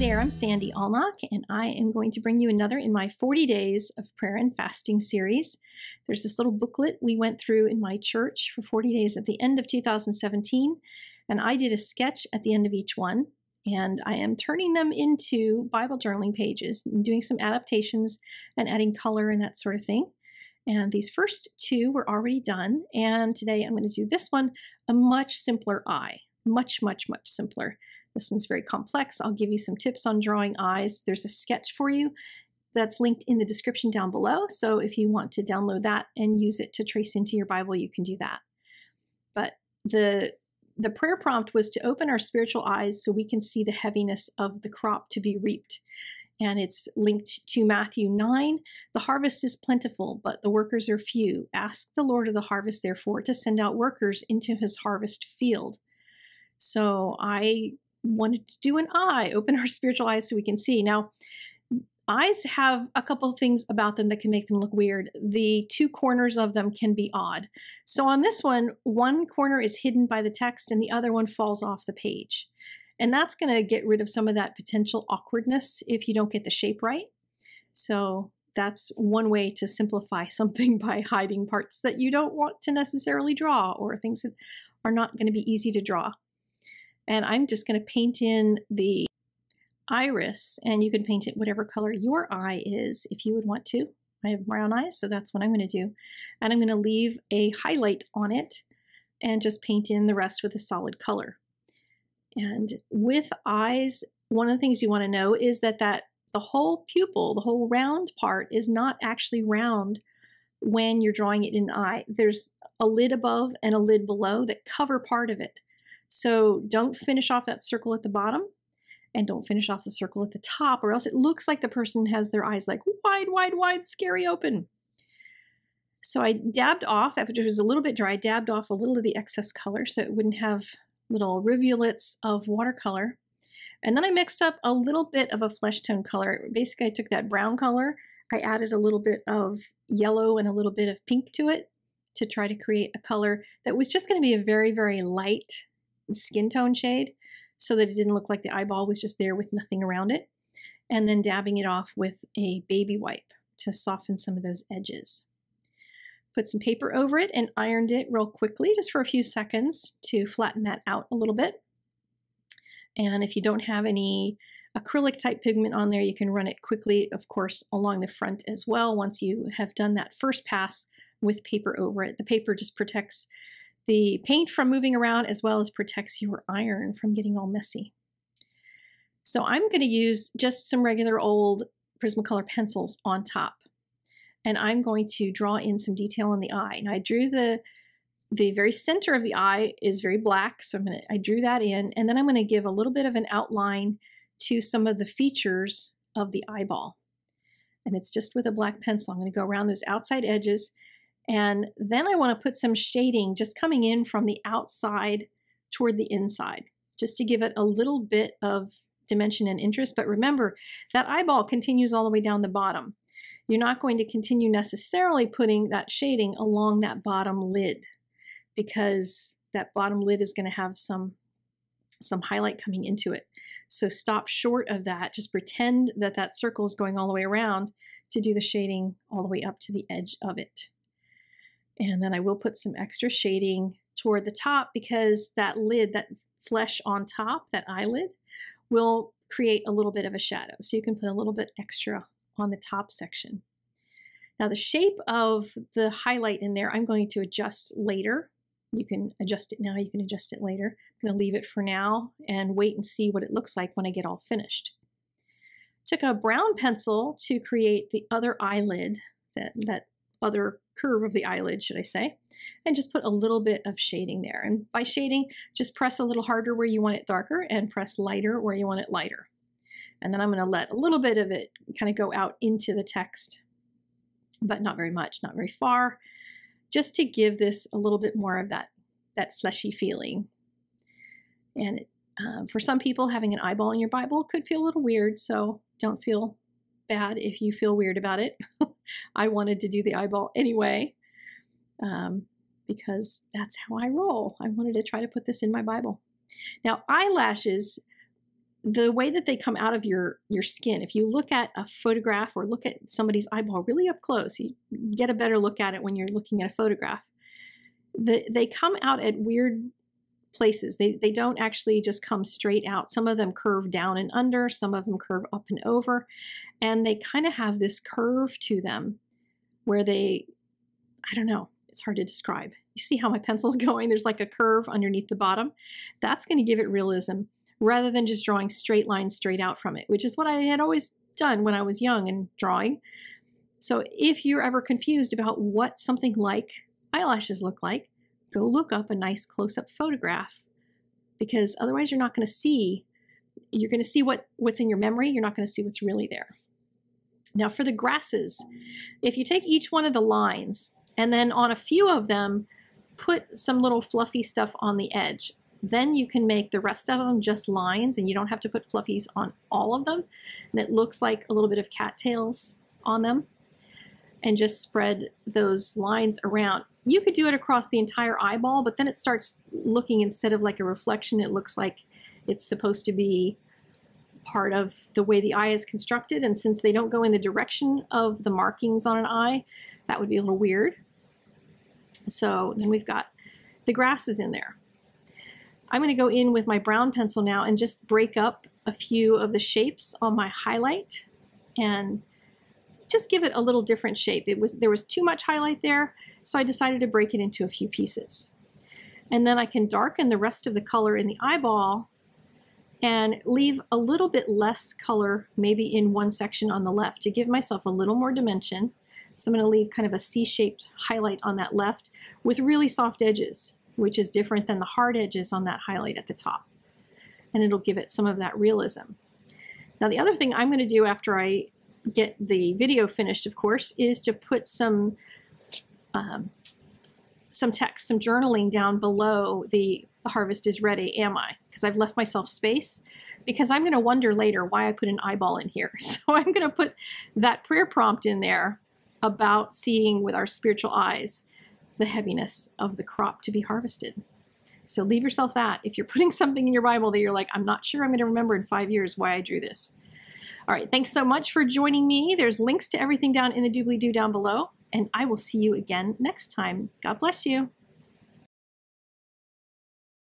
there, I'm Sandy Allnock, and I am going to bring you another in my 40 Days of Prayer and Fasting series. There's this little booklet we went through in my church for 40 days at the end of 2017, and I did a sketch at the end of each one, and I am turning them into Bible journaling pages doing some adaptations and adding color and that sort of thing. And these first two were already done, and today I'm going to do this one, a much simpler eye. Much, much, much simpler. This one's very complex. I'll give you some tips on drawing eyes. There's a sketch for you that's linked in the description down below. So if you want to download that and use it to trace into your Bible, you can do that. But the the prayer prompt was to open our spiritual eyes so we can see the heaviness of the crop to be reaped. And it's linked to Matthew 9. The harvest is plentiful, but the workers are few. Ask the Lord of the harvest, therefore, to send out workers into his harvest field. So I wanted to do an eye, open our spiritual eyes so we can see. Now, eyes have a couple of things about them that can make them look weird. The two corners of them can be odd. So on this one, one corner is hidden by the text and the other one falls off the page. And that's going to get rid of some of that potential awkwardness if you don't get the shape right. So that's one way to simplify something by hiding parts that you don't want to necessarily draw or things that are not going to be easy to draw. And I'm just going to paint in the iris, and you can paint it whatever color your eye is if you would want to. I have brown eyes, so that's what I'm going to do. And I'm going to leave a highlight on it and just paint in the rest with a solid color. And with eyes, one of the things you want to know is that, that the whole pupil, the whole round part, is not actually round when you're drawing it in an eye. There's a lid above and a lid below that cover part of it. So don't finish off that circle at the bottom and don't finish off the circle at the top or else it looks like the person has their eyes like wide, wide, wide, scary open. So I dabbed off, after it was a little bit dry, I dabbed off a little of the excess color so it wouldn't have little rivulets of watercolor. And then I mixed up a little bit of a flesh tone color. Basically, I took that brown color, I added a little bit of yellow and a little bit of pink to it to try to create a color that was just going to be a very, very light skin tone shade so that it didn't look like the eyeball was just there with nothing around it. And then dabbing it off with a baby wipe to soften some of those edges. Put some paper over it and ironed it real quickly just for a few seconds to flatten that out a little bit. And if you don't have any acrylic type pigment on there, you can run it quickly, of course, along the front as well once you have done that first pass with paper over it. The paper just protects the paint from moving around as well as protects your iron from getting all messy. So I'm going to use just some regular old Prismacolor pencils on top. And I'm going to draw in some detail in the eye. Now I drew the the very center of the eye is very black, so I'm gonna I drew that in, and then I'm gonna give a little bit of an outline to some of the features of the eyeball. And it's just with a black pencil. I'm gonna go around those outside edges and then I want to put some shading just coming in from the outside toward the inside, just to give it a little bit of dimension and interest. But remember, that eyeball continues all the way down the bottom. You're not going to continue necessarily putting that shading along that bottom lid because that bottom lid is going to have some some highlight coming into it. So stop short of that. Just pretend that that circle is going all the way around to do the shading all the way up to the edge of it. And then I will put some extra shading toward the top because that lid, that flesh on top, that eyelid, will create a little bit of a shadow. So you can put a little bit extra on the top section. Now the shape of the highlight in there, I'm going to adjust later. You can adjust it now, you can adjust it later. I'm going to leave it for now and wait and see what it looks like when I get all finished. Took a brown pencil to create the other eyelid, that, that other curve of the eyelid, should I say, and just put a little bit of shading there. And by shading, just press a little harder where you want it darker and press lighter where you want it lighter. And then I'm going to let a little bit of it kind of go out into the text, but not very much, not very far, just to give this a little bit more of that, that fleshy feeling. And um, for some people, having an eyeball in your Bible could feel a little weird, so don't feel bad if you feel weird about it. I wanted to do the eyeball anyway um, because that's how I roll. I wanted to try to put this in my Bible. Now, eyelashes, the way that they come out of your your skin if you look at a photograph or look at somebody's eyeball really up close you get a better look at it when you're looking at a photograph the, they come out at weird places. They, they don't actually just come straight out. Some of them curve down and under some of them curve up and over and they kind of have this curve to them where they i don't know it's hard to describe. You see how my pencil's going? There's like a curve underneath the bottom. That's going to give it realism rather than just drawing straight lines straight out from it, which is what I had always done when I was young and drawing. So if you're ever confused about what something like eyelashes look like, go look up a nice close-up photograph because otherwise you're not going to see you're going to see what what's in your memory, you're not going to see what's really there. Now for the grasses, if you take each one of the lines and then on a few of them put some little fluffy stuff on the edge. Then you can make the rest of them just lines and you don't have to put fluffies on all of them. And it looks like a little bit of cattails on them and just spread those lines around. You could do it across the entire eyeball, but then it starts looking instead of like a reflection, it looks like it's supposed to be part of the way the eye is constructed. And since they don't go in the direction of the markings on an eye, that would be a little weird. So then we've got the grasses in there. I'm going to go in with my brown pencil now and just break up a few of the shapes on my highlight and just give it a little different shape. It was There was too much highlight there, so I decided to break it into a few pieces. And then I can darken the rest of the color in the eyeball and leave a little bit less color maybe in one section on the left to give myself a little more dimension. So I'm going to leave kind of a C-shaped highlight on that left with really soft edges which is different than the hard edges on that highlight at the top. And it'll give it some of that realism. Now the other thing I'm going to do after I get the video finished, of course, is to put some um, some text, some journaling down below the, the harvest is ready, am I? Because I've left myself space because I'm going to wonder later why I put an eyeball in here. So I'm going to put that prayer prompt in there about seeing with our spiritual eyes the heaviness of the crop to be harvested. So leave yourself that. If you're putting something in your Bible that you're like, I'm not sure I'm going to remember in five years why I drew this. All right, thanks so much for joining me. There's links to everything down in the doobly-doo down below, and I will see you again next time. God bless you.